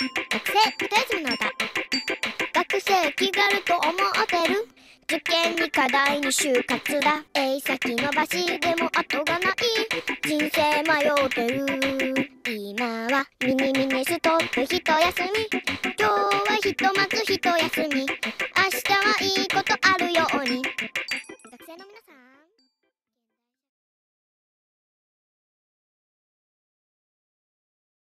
学生一休みの歌。学生気軽と思ってる。受験に課題に就活だ。え先延ばしでも後がない。人生迷ってる。今はミニミニストップ一休み。今日はひとまず一休み。